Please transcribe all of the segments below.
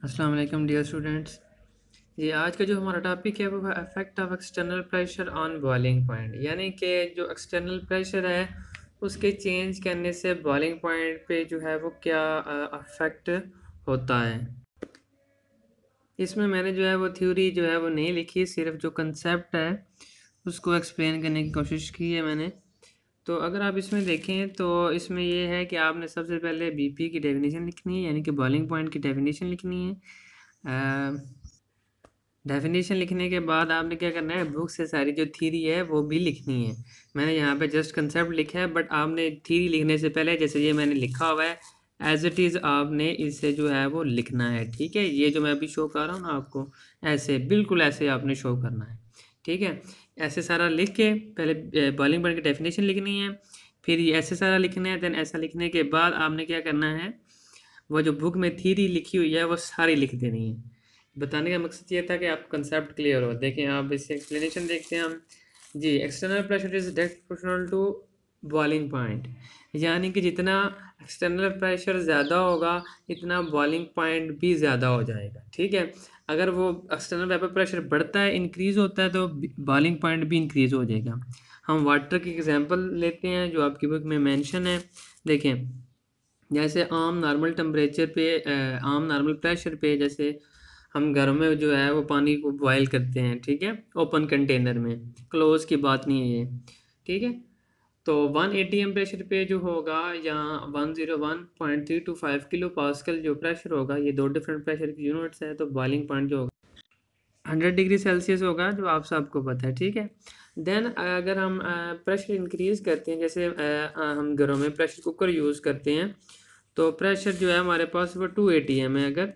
अस्सलाम वालेकुम dear students ये आज का जो हमारा टॉपिक है, वो है effect of external pressure on boiling point यानी कि जो एक्सटर्नल प्रेशर है, उसके चेंज करने से बॉइलिंग पॉइंट पे जो है, वो क्या अफेक्ट होता है? इसमें मैंने जो है, वो थ्योरी जो है, वो नहीं लिखी, सिर्फ़ जो कंसेप्ट है, उसको एक्सप्लेन करने की कोशिश की है मैंने। तो अगर आप इसमें देखें तो इसमें ये है कि आपने सबसे पहले बीपी की डेफिनेशन लिखनी है, यानी कि बॉलिंग पॉइंट की डेफिनेशन लिखनी है। डेफिनेशन लिखने के बाद आपने क्या करना है बुक से सारी जो थीरी है, वो भी लिखनी है। मैंने यहाँ पे जस्ट कंसेप्ट लिखा है बट आपने थीरी लिखने से पहले, जैसे ये मैंने लिखा हुआ है एज इट इज़ आपने इसे जो है, वो लिखना है, ठीक है? ये जो मैं अभी शो कर रहा हूँ ना आपको, ऐसे, बिल्कुल ऐसे आपने शो करना है, ठीक है? ऐसे सारा लिख के, पहले बॉलिंग बॉल की डेफिनेशन लिखनी है, फिर ये ऐसे सारा लिखना है देन ऐसा लिखने के बाद आपने क्या करना है, वो जो बुक में थीरी लिखी हुई है, वो सारी लिख देनी है। बताने का मकसद ये था कि आप कंसेप्ट क्लियर हो। देखें, आप इसे एक्सप्लेनेशन देखते हैं हम। जी external pressure is direct proportional to boiling point यानी कि जितना एक्सटर्नल प्रेशर ज़्यादा होगा, इतना बॉइलिंग पॉइंट भी ज़्यादा हो जाएगा, ठीक है? अगर वो एक्सटर्नल वेपर प्रेशर बढ़ता है इंक्रीज़ होता है तो बॉइलिंग पॉइंट भी इंक्रीज़ हो जाएगा। हम वाटर की एग्जांपल लेते हैं, जो आपकी बुक में मेंशन है। देखें, जैसे आम नॉर्मल टेम्परेचर पे आम नॉर्मल प्रेशर पे जैसे हम घर में जो है, वो पानी को बॉयल करते हैं, ठीक है? ओपन कंटेनर में। क्लोज की बात नहीं है ये, ठीक है? तो 180 एटी प्रेशर पे जो होगा यहाँ 101.325 किलो पास्कल जो प्रेशर होगा, ये दो डिफरेंट प्रेशर की यूनिट्स है तो बॉइलिंग पॉइंट जो होगा 100 डिग्री सेल्सियस होगा, जो आप सबको पता है, ठीक है? देन अगर हम प्रेशर इंक्रीज़ करते हैं, जैसे हम घरों में प्रेशर कुकर यूज़ करते हैं तो प्रेशर जो है हमारे पास वो टू एटी है अगर।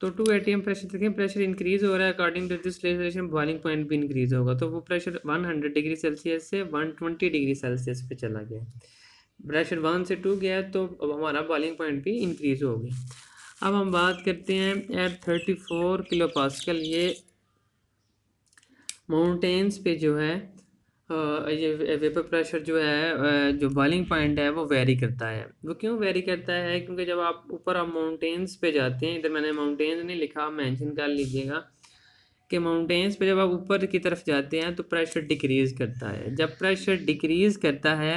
तो टू एटी एम प्रेशर देखें प्रेशर इंक्रीज हो रहा है according to this legislation boiling point भी इंक्रीज होगा। तो वो प्रेशर 100 डिग्री सेल्सियस से 120 डिग्री सेल्सियस पे चला गया प्रेशर वन से टू गया तो अब हमारा बॉइलिंग पॉइंट भी इंक्रीज हो गया। अब हम बात करते हैं eight thirty four kilo pascal ये माउंटेन्स पे जो है ये वेपर प्रेशर जो है जो बॉइलिंग पॉइंट है, वो वेरी करता है। वो क्यों वेरी करता है? क्योंकि जब आप ऊपर आप माउंटेन्स पे जाते हैं, इधर मैंने माउंटेन्स नहीं लिखा मैंशन कर लीजिएगा कि माउंटेन्स पे जब आप ऊपर की तरफ़ जाते हैं तो प्रेशर डिक्रीज़ करता है। जब प्रेशर डिक्रीज़ करता है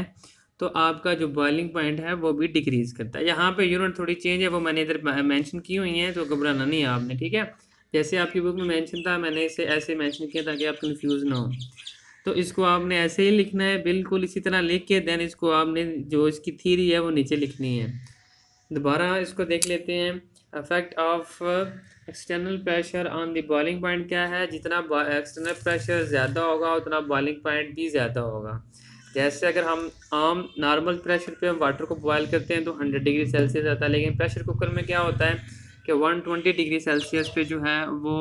तो आपका जो बॉइलिंग पॉइंट है, वो भी डिक्रीज़ करता है। यहाँ पे यूनिट थोड़ी चेंज है, वो मैंने इधर मैंशन की हुई हैं तो घबराना नहीं है आपने, ठीक है? जैसे आपकी बुक में मैंशन था, मैंने इसे ऐसे मैंशन किया ताकि आप कन्फ्यूज़ ना हो। तो इसको आपने ऐसे ही लिखना है, बिल्कुल इसी तरह लिख के देन इसको आपने जो इसकी थीरी है वो नीचे लिखनी है। दोबारा इसको देख लेते हैं। Affect of external pressure on the boiling point क्या है? जितना एक्सटर्नल प्रेशर ज़्यादा होगा, उतना बॉइलिंग पॉइंट भी ज़्यादा होगा। जैसे अगर हम आम नॉर्मल प्रेशर पे हम वाटर को बॉयल करते हैं तो 100 डिग्री सेल्सियस आता है, लेकिन प्रेशर कुकर में क्या होता है कि 120 डिग्री सेल्सियस पे जो है वो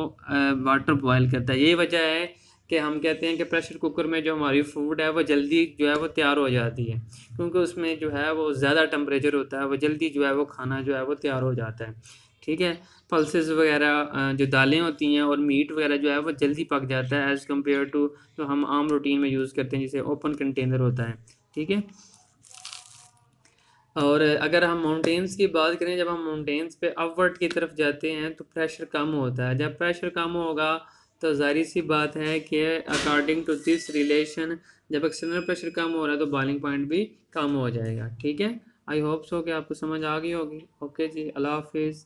वाटर बॉयल करता है। यही वजह है कि हम कहते हैं कि प्रेशर कुकर में जो हमारी फ़ूड है, वो जल्दी जो है वो तैयार हो जाती है। क्योंकि उसमें जो है वो ज़्यादा टम्परेचर होता है, वो जल्दी जो है वो खाना जो है वो तैयार हो जाता है। ठीक है? पल्सेस वगैरह जो दालें होती हैं और मीट वगैरह जो है वो जल्दी पक जाता है एज़ कंपेयर टू जो हम आम रूटीन में यूज़ करते हैं, जिसे ओपन कंटेनर होता है। ठीक है? और अगर हम माउंटेन्स की बात करें, जब हम माउंटेन्स पे अपवर्ड की तरफ़ जाते हैं तो प्रेशर कम होता है। जब प्रेशर कम होगा तो जारी सी बात है कि अकॉर्डिंग टू दिस रिलेशन जब एक्सटर्नल प्रेशर कम हो रहा है तो बॉलिंग पॉइंट भी कम हो जाएगा। ठीक है? आई होप सो कि आपको समझ आ गई होगी। ओके जी, अल्लाह हाफिज़।